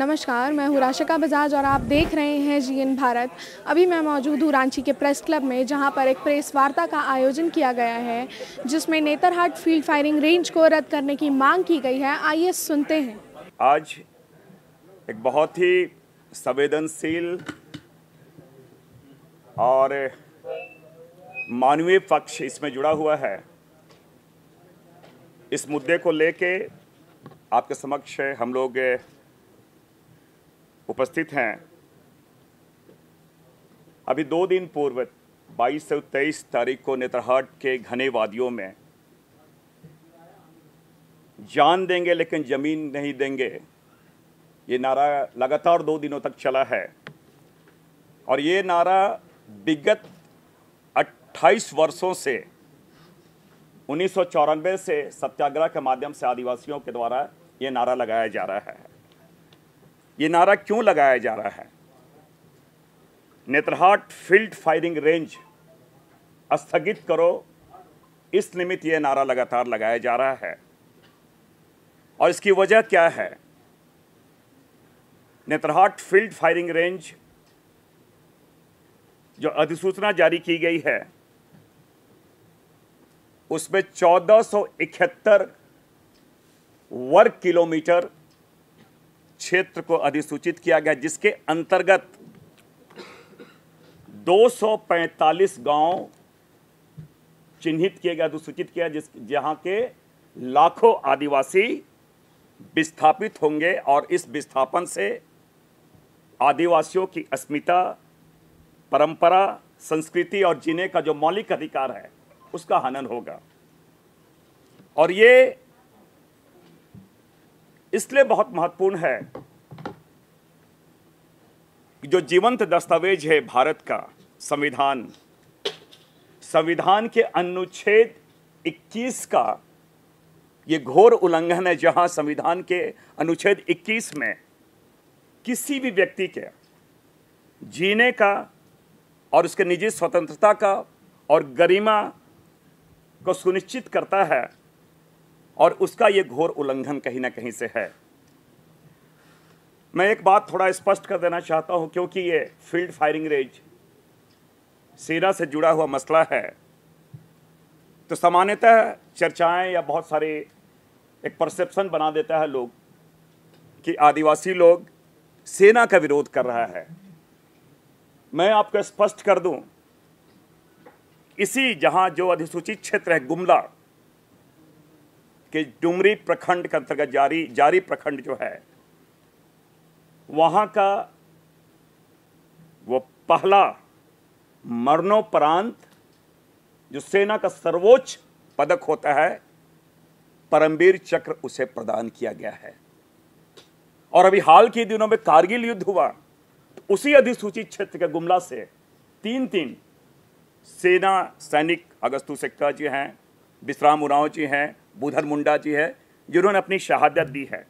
नमस्कार, मैं हूँ राशिका बजाज और आप देख रहे हैं जीएन भारत। अभी मैं मौजूद हूँ रांची के प्रेस क्लब में, जहाँ पर एक प्रेस वार्ता का आयोजन किया गया है, जिसमें नेतरहाट फ़ील्ड फायरिंग रेंज को रद्द करने की मांग की गई है। आइए सुनते हैं। आज एक बहुत ही संवेदनशील और मानवीय पक्ष इसमें जुड़ा हुआ है। इस मुद्दे को लेके आपके समक्ष हम लोग उपस्थित हैं। अभी दो दिन पूर्व 22 से 23 तारीख को नेत्रहाट के घने वादियों में। जान देंगे लेकिन ज़मीन नहीं देंगे। ये नारा लगातार दो दिनों तक चला है। और ये नारा विगत 28 वर्षों से, उन्नीस सौ चौरानवे से सत्याग्रह के माध्यम से आदिवासियों के द्वारा ये नारा लगाया जा रहा है। ये नारा क्यों लगाया जा रहा है? नेत्रहाट फ़ील्ड फायरिंग रेंज स्थगित करो। इस निमित्त यह नारा लगातार लगाया जा रहा है। और इसकी वजह क्या है? नेत्रहाट फ़ील्ड फायरिंग रेंज जो अधिसूचना जारी की गई है, उसमें चौदह वर्ग किलोमीटर क्षेत्र को अधिसूचित किया गया, जिसके अंतर्गत 245 गाँव चिन्हित किए गए, अधिसूचित किया, जिस, जहाँ के लाखों आदिवासी विस्थापित होंगे और इस विस्थापन से आदिवासियों की अस्मिता, परंपरा, संस्कृति और जीने का जो मौलिक अधिकार है, उसका हनन होगा। और ये इसलिए बहुत महत्वपूर्ण है जो जीवंत दस्तावेज़ है भारत का, संविधान संविधान के अनुच्छेद 21 का, ये घोर उल्लंघन है जहाँ संविधान के अनुच्छेद 21 में किसी भी व्यक्ति के जीने का और उसके निजी स्वतंत्रता का और गरिमा को सुनिश्चित करता है और उसका ये घोर उल्लंघन कहीं ना कहीं से है। मैं एक बात थोड़ा स्पष्ट कर देना चाहता हूँ, क्योंकि ये फ़ील्ड फायरिंग रेंज सेना से जुड़ा हुआ मसला है। तो सामान्यतः चर्चाएँ या बहुत सारे एक परसेप्शन बना देता है लोग कि आदिवासी लोग सेना का विरोध कर रहा है। मैं आपको स्पष्ट कर दूँ, इसी जहाँ जो अधिसूचित क्षेत्र है, गुमला कि डुमरी प्रखंड के अंतर्गत जारी जारी प्रखंड जो है, वहाँ का वो पहला मरणोपरांत, जो सेना का सर्वोच्च पदक होता है, परमवीर चक्र उसे प्रदान किया गया है। और अभी हाल के दिनों में कारगिल युद्ध हुआ तो उसी अधिसूचित क्षेत्र के गुमला से तीन तीन सेना सैनिक अगस्तु सेक्टर जी हैं विश्राम उराव जी हैं बुधन मुंडा जी है, जिन्होंने अपनी शहादत दी है।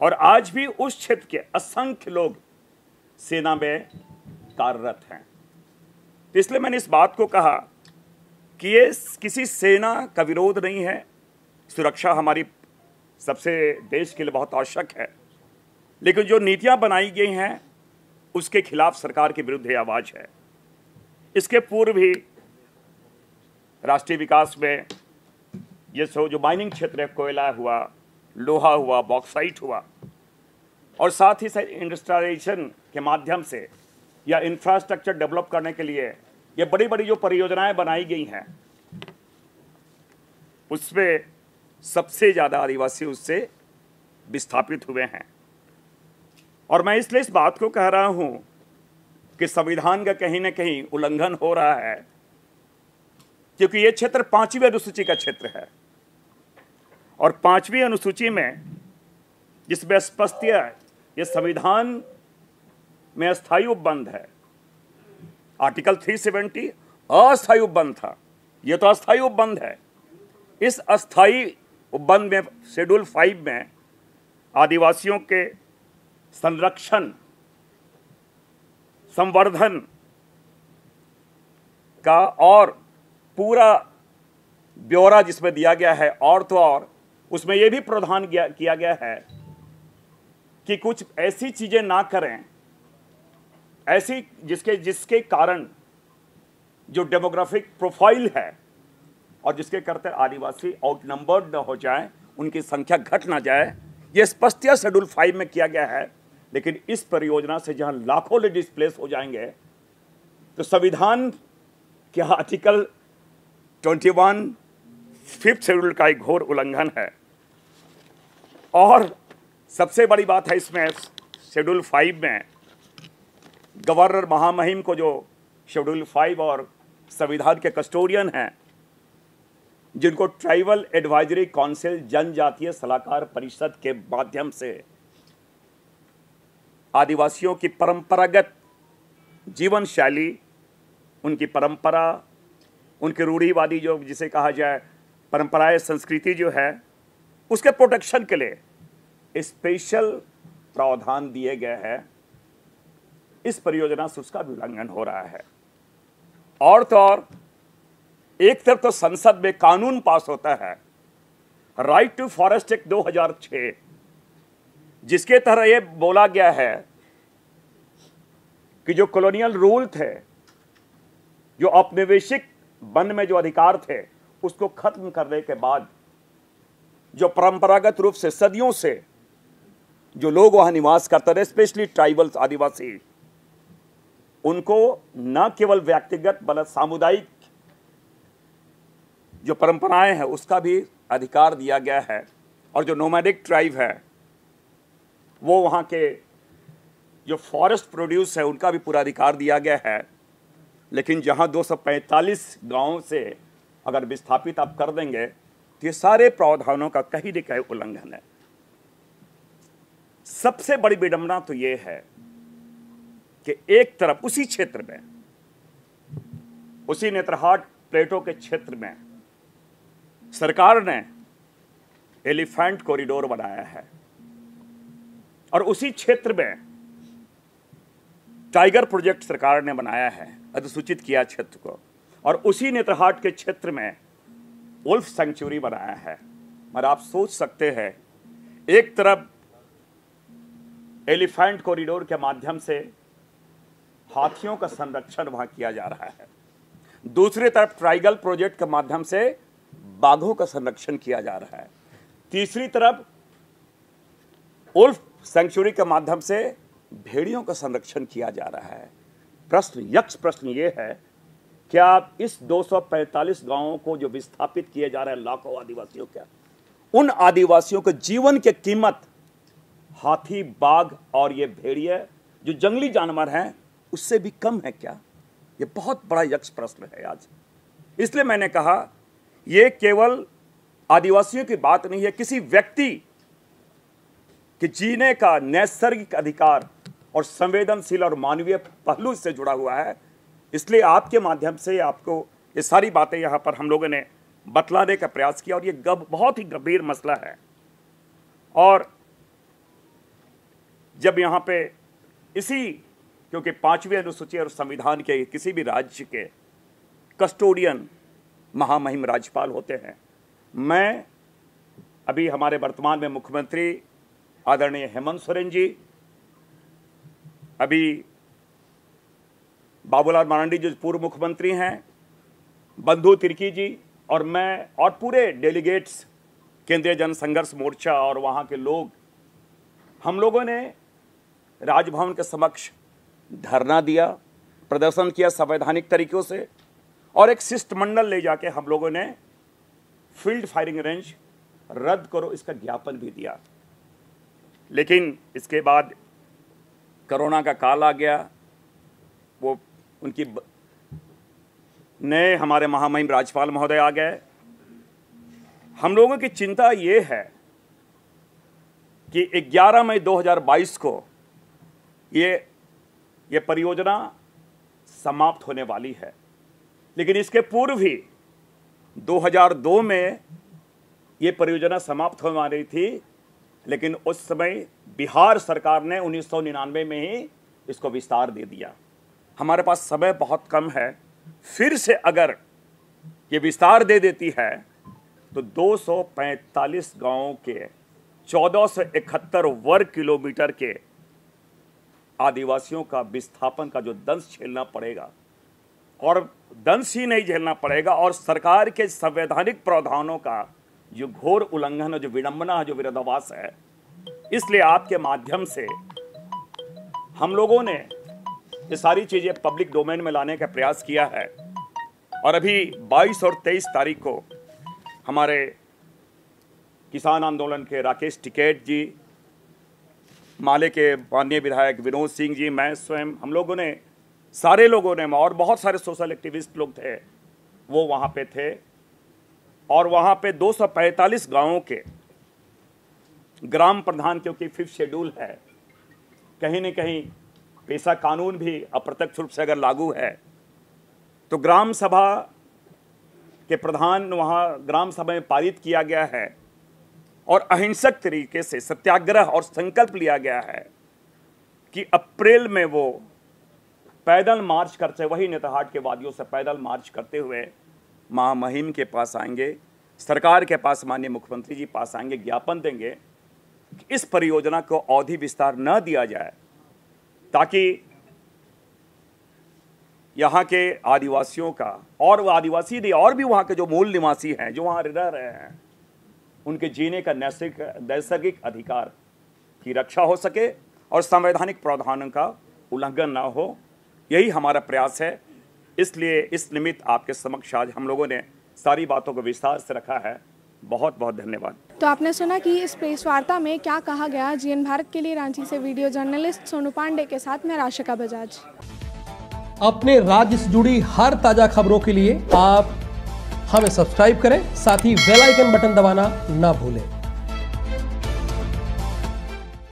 और आज भी उस क्षेत्र के असंख्य लोग सेना में कार्यरत हैं। तो इसलिए मैंने इस बात को कहा कि ये किसी सेना का विरोध नहीं है। सुरक्षा हमारी सबसे देश के लिए बहुत आवश्यक है। लेकिन जो नीतियाँ बनाई गई हैं, उसके खिलाफ सरकार के विरुद्ध आवाज़ है। इसके पूर्व भी राष्ट्रीय विकास में ये सो जो माइनिंग क्षेत्र है, कोयला हुआ, लोहा हुआ बॉक्साइट हुआ, और साथ ही साथ इंडस्ट्रियलाइजेशन के माध्यम से या इंफ्रास्ट्रक्चर डेवलप करने के लिए ये बड़ी बड़ी जो परियोजनाएँ बनाई गई हैं, उसमें सबसे ज़्यादा आदिवासी उससे विस्थापित हुए हैं। और मैं इसलिए इस बात को कह रहा हूँ कि संविधान का कहीं ना कहीं उल्लंघन हो रहा है, क्योंकि यह क्षेत्र पांचवी अनुसूची का क्षेत्र है। और पांचवी अनुसूची में जिसमें स्पष्ट ये संविधान में अस्थायी उपबंध है। आर्टिकल 370 अस्थायी उपबंध था। यह तो अस्थायी उपबंध है। इस अस्थायी उपबंध में, शेड्यूल फाइव में आदिवासियों के संरक्षण, संवर्धन का और पूरा ब्यौरा जिसमें दिया गया है, और तो और उसमें यह भी प्रावधान किया गया है कि कुछ ऐसी चीज़ें ना करें, ऐसी जिसके जिसके कारण जो डेमोग्राफिक प्रोफ़ाइल है और जिसके करते आदिवासी आउटनंबर्ड न हो जाए, उनकी संख्या घट ना जाए ये स्पष्ट शेड्यूल फाइव में किया गया है। लेकिन इस परियोजना से जहाँ लाखों लोग डिस्प्लेस हो जाएँगे तो संविधान के आर्टिकल 21 फिफ्थ शेड्यूल का एक घोर उल्लंघन है। और सबसे बड़ी बात है इसमें शेड्यूल फाइव में गवर्नर महामहिम को जो शेड्यूल फाइव और संविधान के कस्टोडियन हैं, जिनको ट्राइबल एडवाइजरी काउंसिल जनजातीय सलाहकार परिषद के माध्यम से आदिवासियों की परंपरागत जीवन शैली, उनकी परंपरा, उनके रूढ़ीवादी जो जिसे कहा जाए, परंपराएँ, संस्कृति जो है उसके प्रोटेक्शन के लिए स्पेशल प्रावधान दिए गए हैं। इस परियोजना से उसका भी उल्लंघन हो रहा है। और तो और, एक तरफ़ तो संसद में कानून पास होता है। राइट टू फॉरेस्ट एक्ट 2006 जिसके तरह यह बोला गया है कि जो कॉलोनियल रूल थे, जो औपनिवेशिक वन में जो अधिकार थे, उसको खत्म करने के बाद जो परंपरागत रूप से सदियों से जो लोग वहाँ निवास करते रहे स्पेशली ट्राइबल्स आदिवासी, उनको न केवल व्यक्तिगत बल्कि सामुदायिक जो परंपराएँ हैं, उसका भी अधिकार दिया गया है। और जो नोमैडिक ट्राइब है, वो वहाँ के जो फॉरेस्ट प्रोड्यूस है, उनका भी पूरा अधिकार दिया गया है। लेकिन जहाँ 245 गाँवों से अगर विस्थापित आप कर देंगे तो ये सारे प्रावधानों का कहीं न कहीं उल्लंघन है। सबसे बड़ी विडंबना तो ये है कि एक तरफ़ उसी क्षेत्र में, उसी नेत्रहाट प्लेटो के क्षेत्र में सरकार ने एलिफेंट कॉरिडोर बनाया है और उसी क्षेत्र में टाइगर प्रोजेक्ट सरकार ने बनाया है, अधिसूचित किया क्षेत्र को। और उसी नेत्रहाट के क्षेत्र में उल्फ सेंचुरी बनाया है। और आप सोच सकते हैं, एक तरफ़ एलिफेंट कॉरिडोर के माध्यम से हाथियों का संरक्षण वहाँ किया जा रहा है। दूसरी तरफ़ ट्राइगल प्रोजेक्ट के माध्यम से बाघों का संरक्षण किया जा रहा है। तीसरी तरफ़ उल्फ सेंचुरी के माध्यम से भेड़ियों का संरक्षण किया जा रहा है। प्रश्न, यक्ष प्रश्न ये है क्या आप इस 245 गाँवों को जो विस्थापित किए जा रहे हैं लाखों आदिवासियों के, उन आदिवासियों के जीवन की कीमत हाथी, बाघ और ये भेड़िए, जो जंगली जानवर हैं, उससे भी कम है क्या? ये बहुत बड़ा यक्ष प्रश्न है आज। इसलिए मैंने कहा यह केवल आदिवासियों की बात नहीं है, किसी व्यक्ति के जीने का नैसर्गिक अधिकार और संवेदनशील और मानवीय पहलू से जुड़ा हुआ है। इसलिए आपके माध्यम से आपको ये सारी बातें यहाँ पर हम लोगों ने बतलाने का प्रयास किया और ये गब, बहुत ही गंभीर मसला है। और जब यहाँ पे इसी, क्योंकि पांचवी अनुसूची और संविधान के किसी भी राज्य के कस्टोडियन महामहिम राज्यपाल होते हैं, मैं अभी हमारे वर्तमान में मुख्यमंत्री आदरणीय हेमंत सोरेन जी, अभी बाबूलाल मारंडी जो पूर्व मुख्यमंत्री हैं, बंधु तिर्की जी और मैं और पूरे डेलीगेट्स, केंद्रीय जन संघर्ष मोर्चा और वहाँ के लोग, हम लोगों ने राजभवन के समक्ष धरना दिया, प्रदर्शन किया संवैधानिक तरीकों से और एक शिष्टमंडल ले जाके हम लोगों ने फ़ील्ड फायरिंग रेंज रद्द करो, इसका ज्ञापन भी दिया। लेकिन इसके बाद कोरोना का काल आ गया, वो उनकी ब... नए हमारे महामहिम राज्यपाल महोदय आ गए। हम लोगों की चिंता ये है कि 11 मई 2022 को ये ये परियोजना समाप्त होने वाली है। लेकिन इसके पूर्व ही 2002 में ये परियोजना समाप्त होने वाली थी, लेकिन उस समय बिहार सरकार ने 1999 में ही इसको विस्तार दे दिया। हमारे पास समय बहुत कम है। फिर से अगर ये विस्तार दे देती है तो 245 गाँवों के, चौदह सौ इकहत्तर वर्ग किलोमीटर के आदिवासियों का विस्थापन का जो दंश झेलना पड़ेगा, और दंश ही नहीं झेलना पड़ेगा, और सरकार के संवैधानिक प्रावधानों का जो घोर उल्लंघन है जो विडंबना है जो विरोधाभास है, इसलिए आपके माध्यम से हम लोगों ने ये सारी चीज़ें पब्लिक डोमेन में लाने का प्रयास किया है। और अभी 22 और 23 तारीख को हमारे किसान आंदोलन के राकेश टिकेट जी, माले के माननीय विधायक विनोद सिंह जी, मैं स्वयं, हम लोगों ने, सारे लोगों ने, और बहुत सारे सोशल एक्टिविस्ट लोग थे, वो वहाँ पे थे। और वहाँ पे 245 गाँवों के ग्राम प्रधान, क्योंकि फिफ्थ शेड्यूल है, कहीं न कहीं पेशा कानून भी अप्रत्यक्ष रूप से अगर लागू है तो ग्राम सभा के प्रधान वहाँ ग्राम सभा में पारित किया गया है और अहिंसक तरीके से सत्याग्रह और संकल्प लिया गया है कि अप्रैल में वो पैदल मार्च करते, वही नेताहाट के वादियों से पैदल मार्च करते हुए महामहिम के पास आएँगे, सरकार के पास माननीय मुख्यमंत्री जी पास आएँगे, ज्ञापन देंगे कि इस परियोजना को अवधि विस्तार न दिया जाए। ताकि यहाँ के आदिवासियों का और वो आदिवासी नहीं, और भी वहाँ के जो मूल निवासी हैं, जो वहाँ रह रहे हैं, उनके जीने का नैसर्गिक नैसर्गिक अधिकार की रक्षा हो सके और संवैधानिक प्रावधानों का उल्लंघन ना हो। यही हमारा प्रयास है। इसलिए इस निमित्त आपके समक्ष आज हम लोगों ने सारी बातों को विस्तार से रखा है। बहुत बहुत धन्यवाद। तो आपने सुना कि इस प्रेस वार्ता में क्या कहा गया? जीएन भारत के लिए रांची से वीडियो जर्नलिस्ट सोनू पांडे के साथ मैं राशिका बजाज। अपने राज्य से जुड़ी हर ताज़ा खबरों के लिए आप हमें सब्सक्राइब करें साथ ही बेल आइकन बटन दबाना ना भूलें।